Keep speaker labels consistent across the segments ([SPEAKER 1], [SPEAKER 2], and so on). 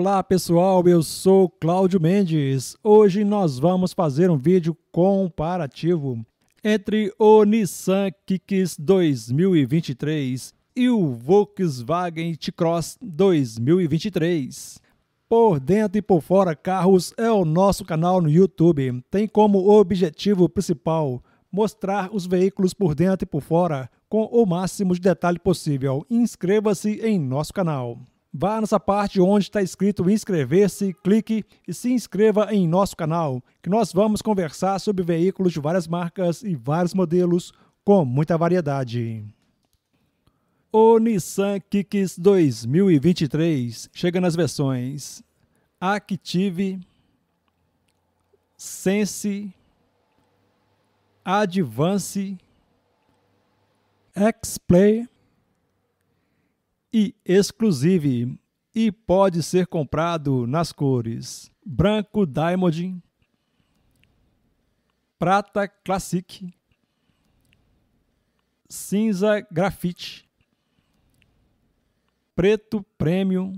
[SPEAKER 1] Olá pessoal, eu sou Cláudio Mendes. Hoje nós vamos fazer um vídeo comparativo entre o Nissan Kicks 2023 e o Volkswagen T-Cross 2023. Por dentro e por fora carros é o nosso canal no YouTube. Tem como objetivo principal mostrar os veículos por dentro e por fora com o máximo de detalhe possível. Inscreva-se em nosso canal. Vá nessa parte onde está escrito inscrever-se, clique e se inscreva em nosso canal, que nós vamos conversar sobre veículos de várias marcas e vários modelos com muita variedade. O Nissan Kicks 2023 chega nas versões Active, Sense, Advance, X-Play e Exclusive e pode ser comprado nas cores branco Diamond, prata Classic, cinza Grafite, preto Premium,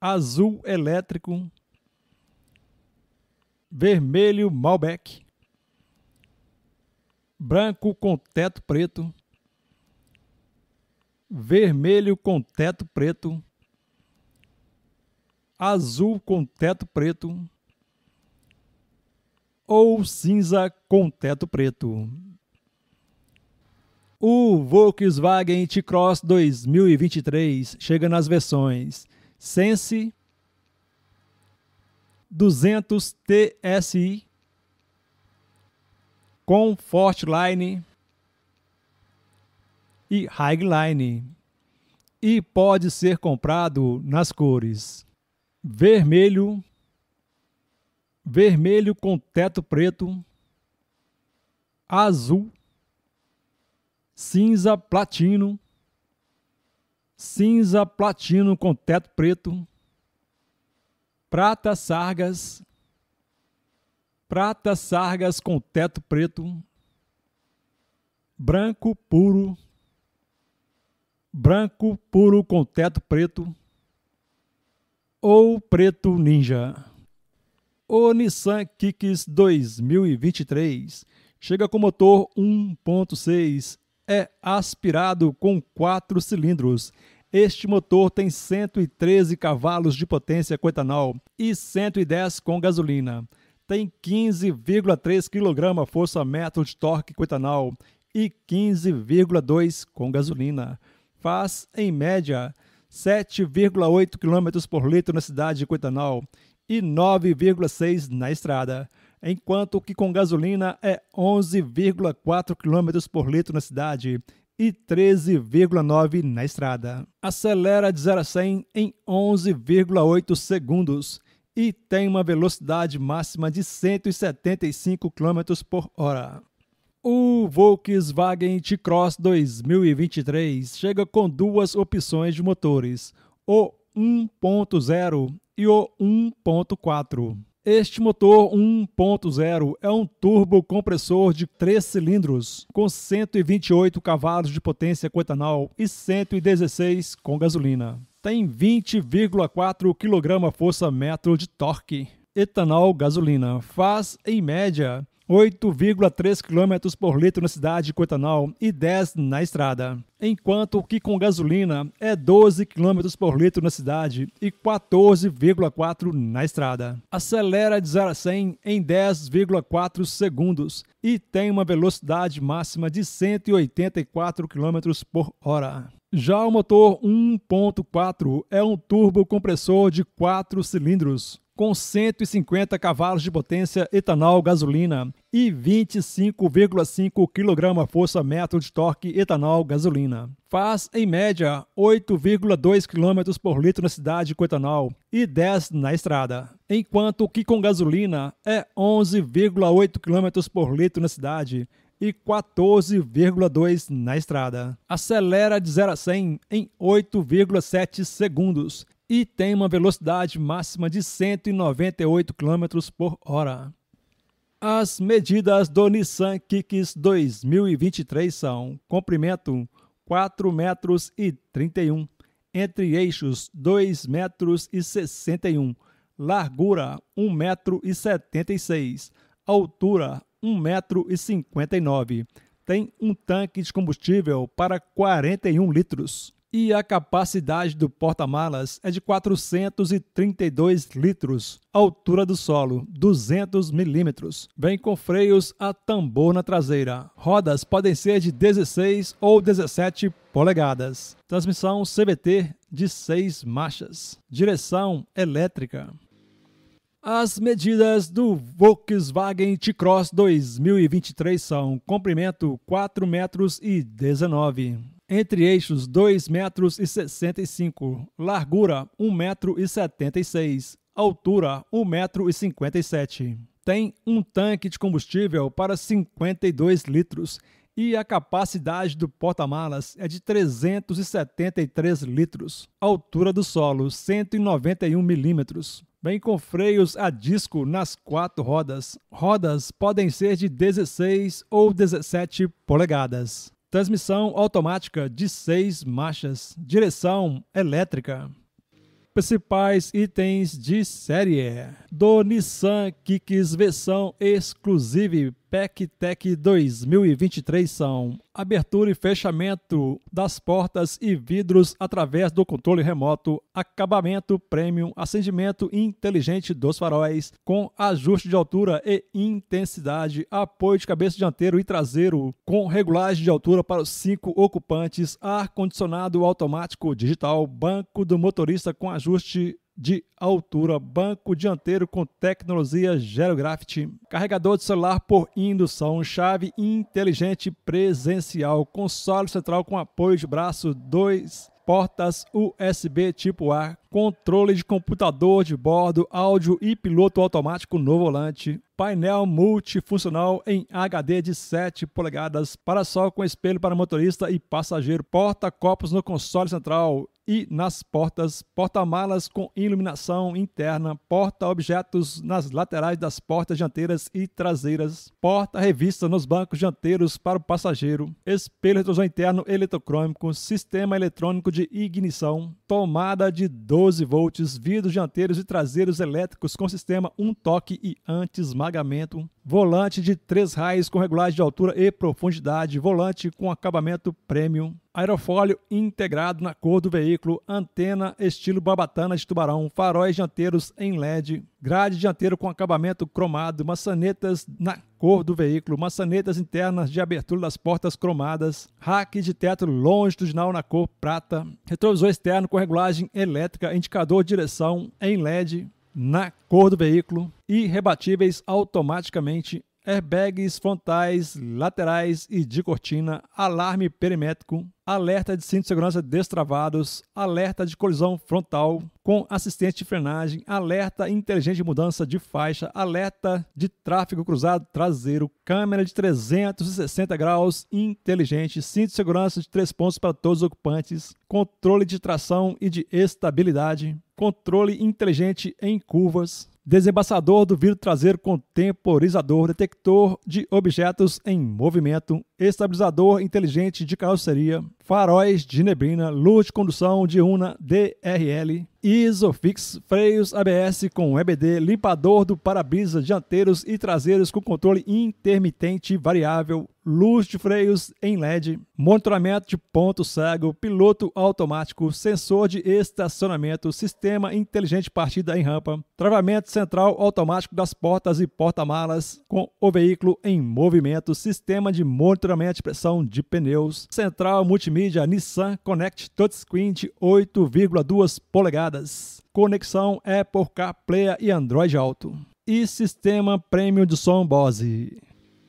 [SPEAKER 1] azul elétrico, vermelho Malbec, branco com teto preto, vermelho com teto preto, azul com teto preto ou cinza com teto preto. O Volkswagen T-Cross 2023 chega nas versões Sense 200 TSI Comfortline e Highline e pode ser comprado nas cores vermelho, vermelho com teto preto, azul, cinza platino, cinza platino com teto preto, prata sargas, prata sargas com teto preto, branco puro branco puro com teto preto ou preto ninja. O Nissan Kicks 2023 chega com motor 1.6, é aspirado com 4 cilindros. Este motor tem 113 cavalos de potência com etanol e 110 com gasolina. Tem 15,3 kg força-metro de torque com etanol e 15,2 com gasolina faz, em média, 7,8 km por litro na cidade com etanol e 9,6 na estrada, enquanto que com gasolina é 11,4 km por litro na cidade e 13,9 na estrada. Acelera de 0 a 100 em 11,8 segundos e tem uma velocidade máxima de 175 km por hora. O Volkswagen T-Cross 2023 chega com duas opções de motores, o 1.0 e o 1.4. Este motor 1.0 é um turbo compressor de 3 cilindros, com 128 cavalos de potência com etanol e 116 com gasolina. Tem 20,4 kgfm de torque. Etanol gasolina faz, em média, 8,3 km por litro na cidade etanol e 10 na estrada, enquanto que com gasolina é 12 km por litro na cidade e 14,4 na estrada. Acelera de 0 a 100 em 10,4 segundos e tem uma velocidade máxima de 184 km por hora. Já o motor 1.4 é um turbo compressor de 4 cilindros com 150 cavalos de potência etanol gasolina e 25,5 kgfm de torque etanol gasolina. Faz, em média, 8,2 km por litro na cidade com etanol e 10 na estrada, enquanto que com gasolina é 11,8 km por litro na cidade e 14,2 na estrada. Acelera de 0 a 100 em 8,7 segundos e tem uma velocidade máxima de 198 km por hora. As medidas do Nissan Kicks 2023 são comprimento 4 metros e 31, entre eixos 2 metros e 61, largura 1 metro e 76, altura 1 metro e 59. Tem um tanque de combustível para 41 litros e a capacidade do porta-malas é de 432 litros. Altura do solo, 200 milímetros. Vem com freios a tambor na traseira. Rodas podem ser de 16 ou 17 polegadas. Transmissão CVT de 6 marchas. Direção elétrica. As medidas do Volkswagen T-Cross 2023 são comprimento 4 metros e 19, entre eixos 2 metros 65, largura 1 metro 76, altura 1 metro 57. Tem um tanque de combustível para 52 litros e a capacidade do porta-malas é de 373 litros. Altura do solo 191 milímetros. Vem com freios a disco nas quatro rodas. Rodas podem ser de 16 ou 17 polegadas. Transmissão automática de seis marchas. Direção elétrica. Principais itens de série do Nissan Kicks versão exclusive PEC Tech 2023 são abertura e fechamento das portas e vidros através do controle remoto, acabamento premium, acendimento inteligente dos faróis com ajuste de altura e intensidade, apoio de cabeça dianteiro e traseiro com regulagem de altura para os cinco ocupantes, ar condicionado automático digital, banco do motorista com ajuste de altura, banco dianteiro com tecnologia Geographic, carregador de celular por indução, chave inteligente presencial, console central com apoio de braço, dois portas USB tipo A, controle de computador de bordo, áudio e piloto automático no volante, painel multifuncional em HD de 7 polegadas, para sol com espelho para motorista e passageiro, porta-copos no console central e nas portas, porta-malas com iluminação interna, porta-objetos nas laterais das portas dianteiras e traseiras, porta-revista nos bancos dianteiros para o passageiro, espelho retrovisor interno eletrocrômico, sistema eletrônico de ignição, tomada de 12 volts, vidros dianteiros e traseiros elétricos com sistema um toque e anti-esmagamento, volante de três raios com regulagem de altura e profundidade, volante com acabamento premium, aerofólio integrado na cor do veículo, antena estilo babatana de tubarão, faróis dianteiros em LED, grade dianteiro com acabamento cromado, maçanetas na cor do veículo, maçanetas internas de abertura das portas cromadas, rack de teto longitudinal na cor prata, retrovisor externo com regulagem elétrica, indicador de direção em LED, na cor do veículo e rebatíveis automaticamente, airbags frontais, laterais e de cortina, alarme perimétrico, alerta de cinto de segurança destravados, alerta de colisão frontal com assistente de frenagem, alerta inteligente de mudança de faixa, alerta de tráfego cruzado traseiro, câmera de 360 graus inteligente, cinto de segurança de três pontos para todos os ocupantes, controle de tração e de estabilidade, controle inteligente em curvas, desembaçador do vidro traseiro com temporizador, detector de objetos em movimento, estabilizador inteligente de carroceria, faróis de neblina, luz de condução de una DRL, Isofix, freios ABS com EBD, limpador do para-brisa dianteiros e traseiros com controle intermitente variável, luz de freios em LED, monitoramento de ponto cego, piloto automático, sensor de estacionamento, sistema inteligente partida em rampa, travamento central automático das portas e porta-malas com o veículo em movimento, sistema de monitoramento de pressão de pneus, central multimídia Nissan Connect Touchscreen de 8,2 polegadas. Conexão é por CarPlay e Android Auto. E sistema premium de som Bose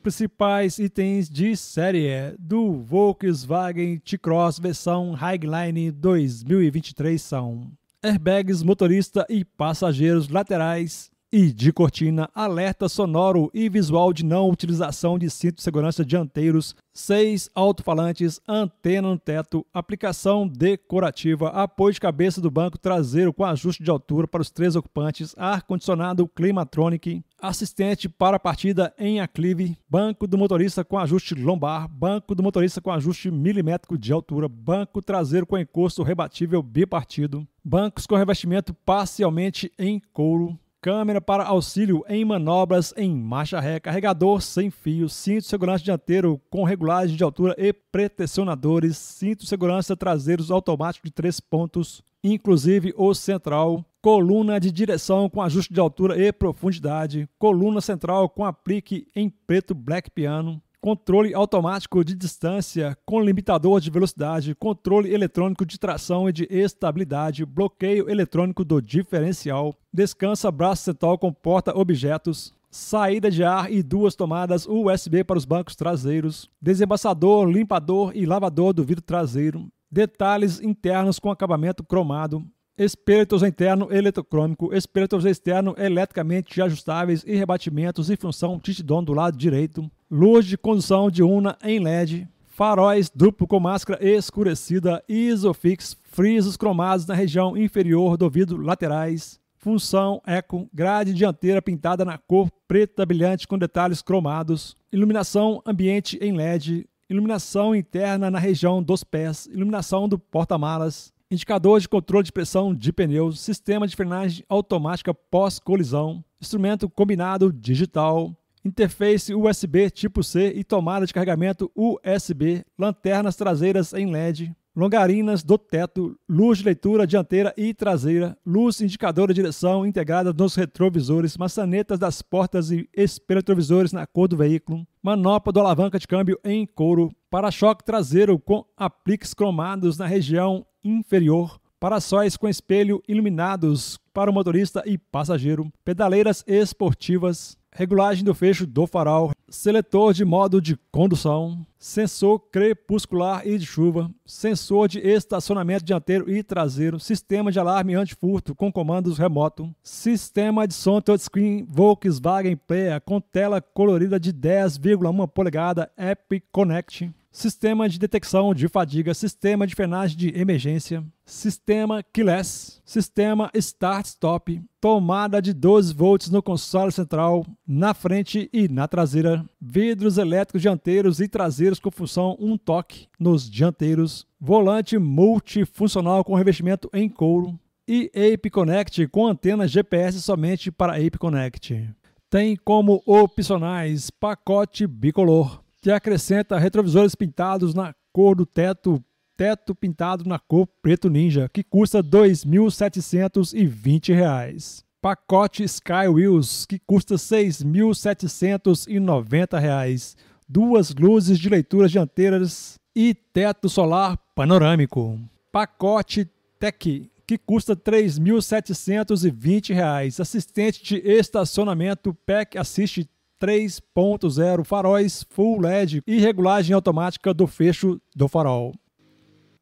[SPEAKER 1] principais itens de série do Volkswagen T-Cross versão Highline 2023 são airbags motorista e passageiros laterais e de cortina, alerta sonoro e visual de não utilização de cinto de segurança dianteiros, seis alto-falantes, antena no teto, aplicação decorativa, apoio de cabeça do banco traseiro com ajuste de altura para os três ocupantes, ar-condicionado Climatronic, assistente para partida em aclive, banco do motorista com ajuste lombar, banco do motorista com ajuste milimétrico de altura, banco traseiro com encosto rebatível bipartido, bancos com revestimento parcialmente em couro, câmera para auxílio em manobras em marcha ré, carregador sem fio, cinto de segurança dianteiro com regulagem de altura e pretensionadores, cinto de segurança traseiros automático de três pontos, inclusive o central, coluna de direção com ajuste de altura e profundidade, coluna central com aplique em preto black piano, controle automático de distância com limitador de velocidade, controle eletrônico de tração e de estabilidade, bloqueio eletrônico do diferencial, descansa braço central com porta-objetos, saída de ar e duas tomadas USB para os bancos traseiros, desembaçador, limpador e lavador do vidro traseiro, detalhes internos com acabamento cromado, espíritos interno eletrocrômico, espíritos externo eletricamente ajustáveis e rebatimentos e função titidon do lado direito, luz de condução diurna em LED, faróis duplo com máscara escurecida, isofix, frisos cromados na região inferior do vidro laterais, função eco, grade dianteira pintada na cor preta brilhante com detalhes cromados, iluminação ambiente em LED, iluminação interna na região dos pés, iluminação do porta-malas, indicador de controle de pressão de pneus, sistema de frenagem automática pós-colisão, instrumento combinado digital, interface USB tipo C e tomada de carregamento USB, lanternas traseiras em LED, longarinas do teto, luz de leitura dianteira e traseira, luz indicadora de direção integrada nos retrovisores, maçanetas das portas e espelho retrovisores na cor do veículo, manopla do alavanca de câmbio em couro, para-choque traseiro com apliques cromados na região inferior, para-sóis com espelho iluminados para o motorista e passageiro, pedaleiras esportivas, regulagem do fecho do farol, seletor de modo de condução, sensor crepuscular e de chuva, sensor de estacionamento dianteiro e traseiro, sistema de alarme antifurto com comandos remoto, sistema de som touchscreen Volkswagen Play com tela colorida de 10,1 polegada Epic Connect, sistema de detecção de fadiga, sistema de frenagem de emergência, sistema keyless, sistema start-stop, tomada de 12 volts no console central, na frente e na traseira, vidros elétricos dianteiros e traseiros com função um toque nos dianteiros, volante multifuncional com revestimento em couro e Ape Connect com antena GPS somente para Ape Connect. Tem como opcionais pacote bicolor, que acrescenta retrovisores pintados na cor do teto, teto pintado na cor preto ninja, que custa R$ 2.720. Pacote Sky Wheels, que custa R$ 6.790. Duas luzes de leituras dianteiras e teto solar panorâmico. Pacote Tech, que custa R$ 3.720. Assistente de estacionamento PEC Assist 3.0, faróis Full LED e regulagem automática do fecho do farol.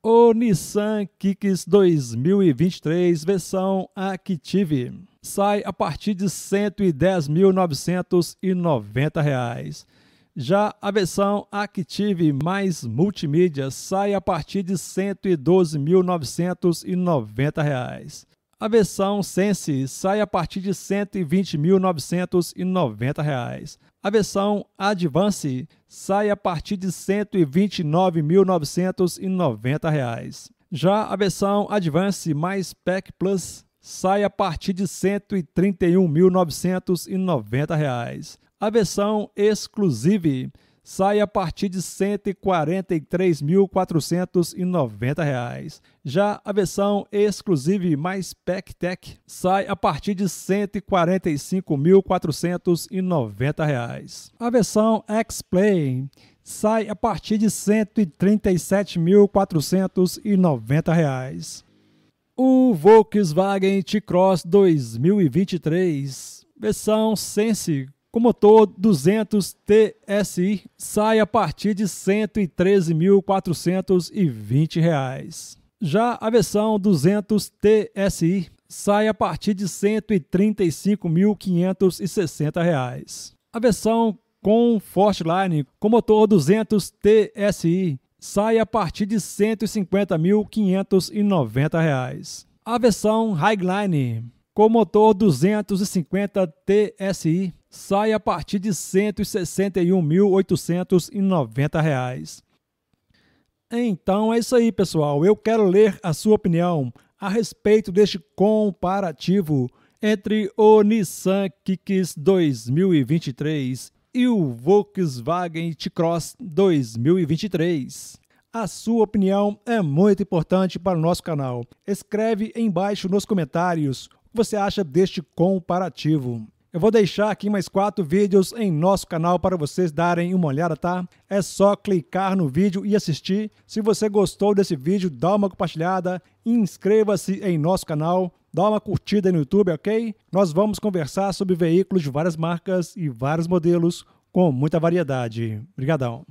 [SPEAKER 1] O Nissan Kicks 2023 versão Active sai a partir de R$ 110.990. Já a versão Active mais multimídia sai a partir de R$ 112.990. A versão Sense sai a partir de R$ 120.990. A versão Advance sai a partir de R$ 129.990. Já a versão Advance mais Pack Plus sai a partir de R$ 131.990. A versão Exclusive sai a partir de R$ 143.490. Já a versão Exclusive mais Pack Tech sai a partir de R$ 145.490. A versão X-Play sai a partir de R$ 137.490. O Volkswagen T-Cross 2023, versão Sense com motor 200 TSI sai a partir de R$ 113.420. Já a versão 200 TSI sai a partir de R$ 135.560. A versão com Fortline com motor 200 TSI sai a partir de R$ 150.590. A versão Highline com motor 250 TSI sai a partir de R$ 161.890. Então é isso aí, pessoal. Eu quero ler a sua opinião a respeito deste comparativo entre o Nissan Kicks 2023 e o Volkswagen T-Cross 2023. A sua opinião é muito importante para o nosso canal. Escreve embaixo nos comentários você acha deste comparativo. Eu vou deixar aqui mais quatro vídeos em nosso canal para vocês darem uma olhada, tá? É só clicar no vídeo e assistir. Se você gostou desse vídeo, dá uma compartilhada, inscreva-se em nosso canal, dá uma curtida no YouTube, ok? Nós vamos conversar sobre veículos de várias marcas e vários modelos com muita variedade. Obrigadão.